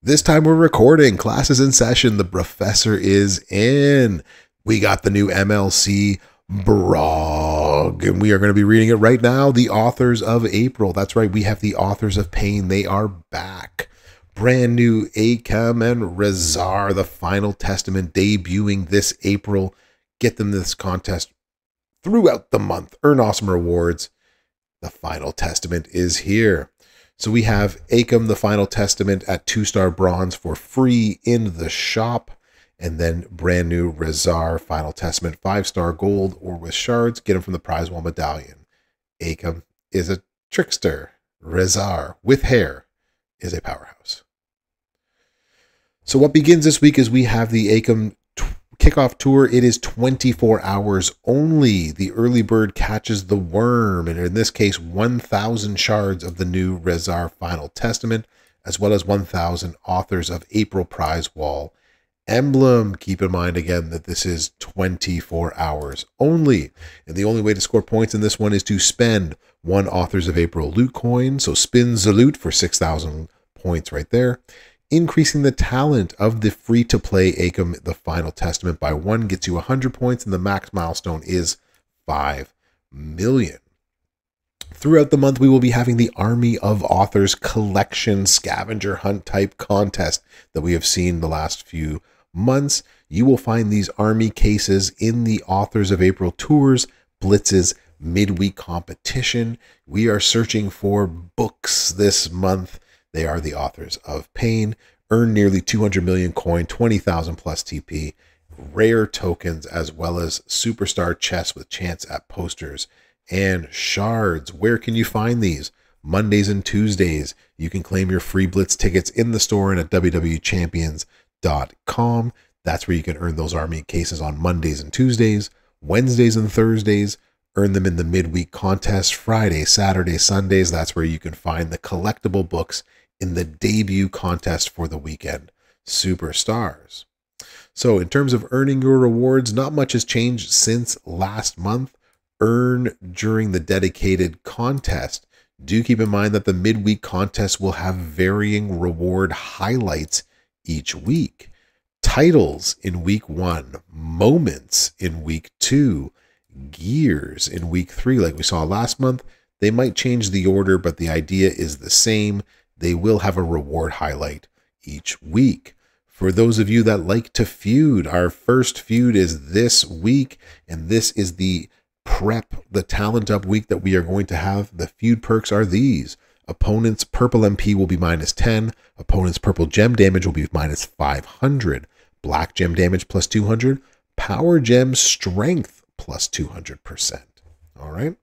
This time we're recording. Class is in session. The Brofessor is in. We got the new MLC Brog, and we are going to be reading it right now. The authors of April. That's right. We have the authors of Pain. They are back. Brand new Akam and Rezar, the Final Testament, debuting this April. Get them this contest throughout the month. Earn awesome rewards. The Final Testament is here. So we have Akam, the Final Testament, at two star bronze for free in the shop. And then brand new Rezar Final Testament, five star gold or with shards. Get them from the prize wall medallion. Akam is a trickster. Rezar with hair is a powerhouse. So what begins this week is we have the Akam kickoff tour. It is 24 hours only. The early bird catches the worm, and in this case, 1,000 shards of the new Rezar Final Testament, as well as 1,000 authors of April Prize Wall emblem. Keep in mind again that this is 24 hours only. And the only way to score points in this one is to spend one Authors of April loot coin. So spin the loot for 6,000 points right there increasing the talent of the free to play Akam the Final Testament by one gets you 100 points, and the max milestone is 5 million. Throughout the month, we will be having the Army of Authors collection scavenger hunt type contest that we have seen the last few months. You will find these army cases in the Authors of April tours, blitzes, midweek competition. We are searching for books this month they are the authors of Pain, earn nearly 200 million coin, 20,000 plus TP, rare tokens, as well as superstar chess with chance at posters and shards. Where can you find these? Mondays and Tuesdays. You can claim your free Blitz tickets in the store and at WWEchampions.com. That's where you can earn those army cases on Mondays and Tuesdays, Wednesdays and Thursdays. Earn them in the midweek contest, Friday, Saturday, Sundays. That's where you can find the collectible books in the debut contest for the weekend, Superstars. So, in terms of earning your rewards, not much has changed since last month. Earn during the dedicated contest. Do keep in mind that the midweek contest will have varying reward highlights each week. Titles in week one, moments in week two, gears in week three, like we saw last month. They might change the order, but the idea is the same they will have a reward highlight each week. For those of you that like to feud, our first feud is this week, and this is the prep, the talent up week that we are going to have. The feud perks are these. Opponent's purple MP will be minus 10. Opponent's purple gem damage will be minus 500. Black gem damage plus 200. Power gem strength plus 200%. All right.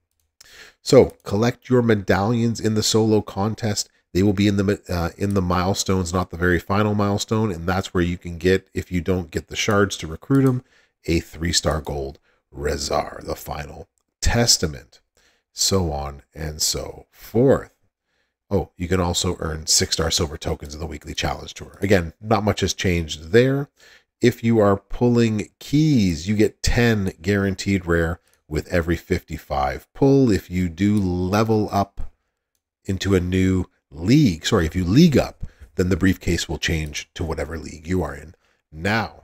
So collect your medallions in the solo contest they will be in the uh, in the milestones, not the very final milestone, and that's where you can get if you don't get the shards to recruit them, a three star gold Rezar, the final testament, so on and so forth. Oh, you can also earn six star silver tokens in the weekly challenge tour. Again, not much has changed there. If you are pulling keys, you get 10 guaranteed rare with every 55 pull. If you do level up into a new league, sorry, if you league up, then the briefcase will change to whatever league you are in now.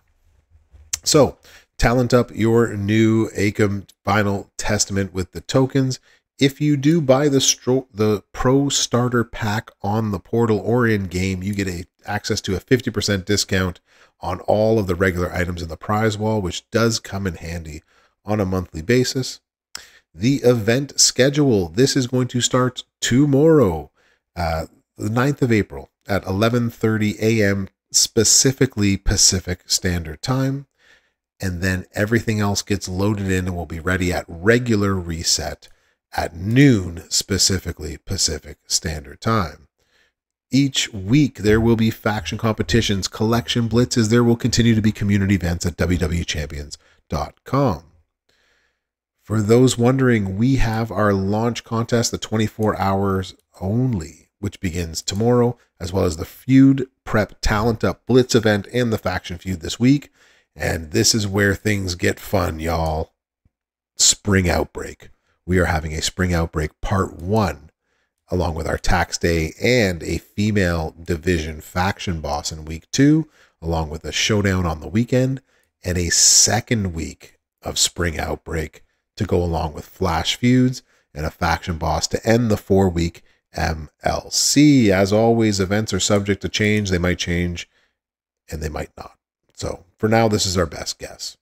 So, talent up your new Akam Final Testament with the tokens. If you do buy the the Pro Starter Pack on the portal or in game, you get a access to a 50% discount on all of the regular items in the prize wall, which does come in handy on a monthly basis. The event schedule. This is going to start tomorrow uh, the 9th of April at 11:30 a.m. specifically Pacific Standard Time, and then everything else gets loaded in and will be ready at regular reset at noon specifically Pacific Standard Time. Each week there will be faction competitions, collection blitzes. There will continue to be community events at WWEchampions.com. For those wondering, we have our launch contest, the 24 hours only which begins tomorrow, as well as the Feud Prep Talent Up Blitz event and the Faction Feud this week. And this is where things get fun, y'all. Spring Outbreak. We are having a Spring Outbreak Part 1 along with our tax day and a female division faction boss in week two, along with a showdown on the weekend and a second week of spring outbreak to go along with flash feuds and a faction boss to end the four week MLC. As always, events are subject to change. They might change and they might not. So for now, this is our best guess.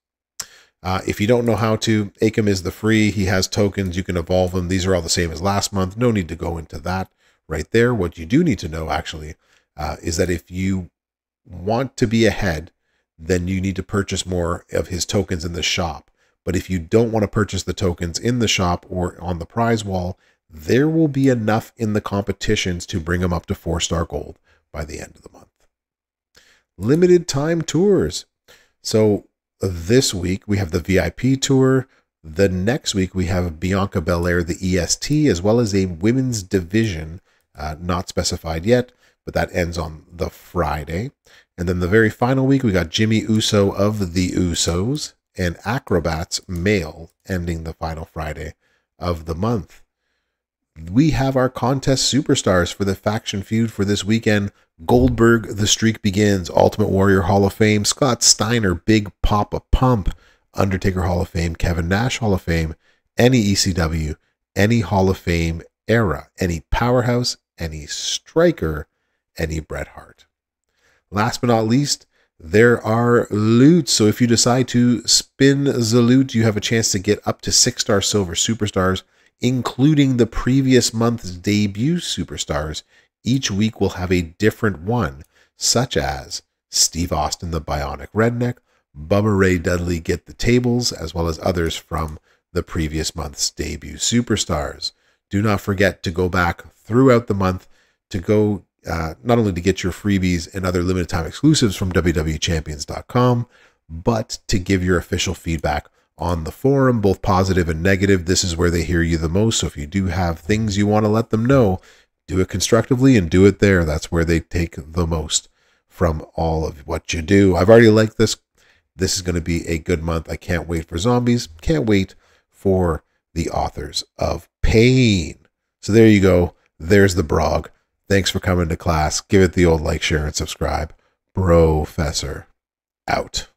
Uh, if you don't know how to, Akam is the free. He has tokens. You can evolve them. These are all the same as last month. No need to go into that right there. What you do need to know, actually, uh, is that if you want to be ahead, then you need to purchase more of his tokens in the shop. But if you don't want to purchase the tokens in the shop or on the prize wall, there will be enough in the competitions to bring them up to four star gold by the end of the month. Limited time tours. So this week we have the VIP tour. The next week we have Bianca Belair, the EST, as well as a women's division, uh, not specified yet, but that ends on the Friday. And then the very final week we got Jimmy Uso of the Usos and Acrobats Male ending the final Friday of the month. We have our contest superstars for the faction feud for this weekend. Goldberg, The Streak Begins, Ultimate Warrior Hall of Fame, Scott Steiner, Big Papa Pump, Undertaker Hall of Fame, Kevin Nash Hall of Fame, any ECW, any Hall of Fame era, any powerhouse, any striker, any Bret Hart. Last but not least, there are loots. So if you decide to spin the loot, you have a chance to get up to six star silver superstars, including the previous month's debut superstars each week will have a different one, such as Steve Austin, the Bionic Redneck, Bubba Ray Dudley get the tables, as well as others from the previous month's debut superstars. Do not forget to go back throughout the month to go uh, not only to get your freebies and other limited time exclusives from WWEchampions.com, but to give your official feedback on the forum, both positive and negative. This is where they hear you the most. So if you do have things you want to let them know, do it constructively and do it there. That's where they take the most from all of what you do. I've already liked this. This is going to be a good month. I can't wait for zombies. Can't wait for the authors of pain. So there you go. There's the brog. Thanks for coming to class. Give it the old like, share, and subscribe. Brofessor out.